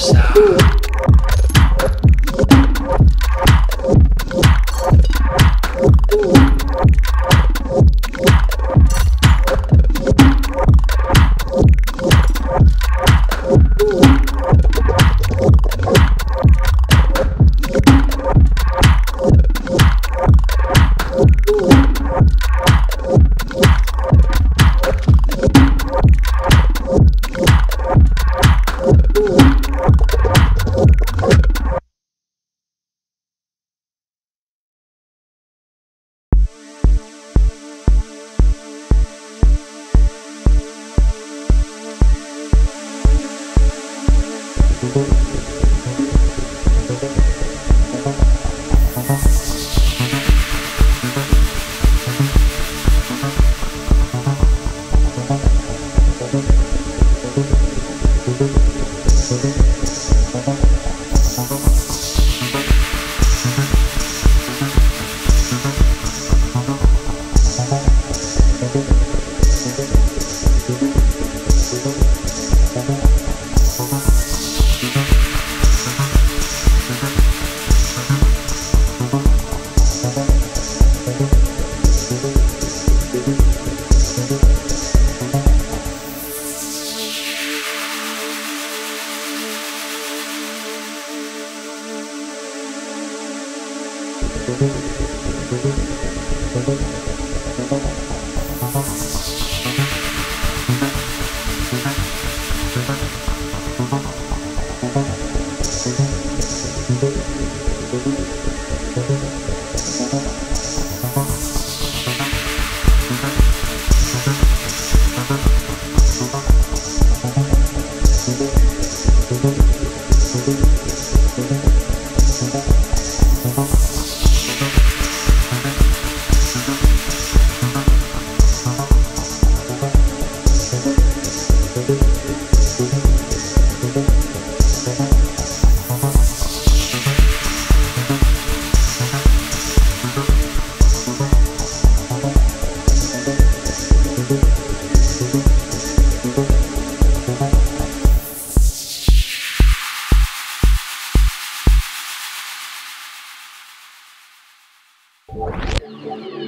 stop, Bye. Thank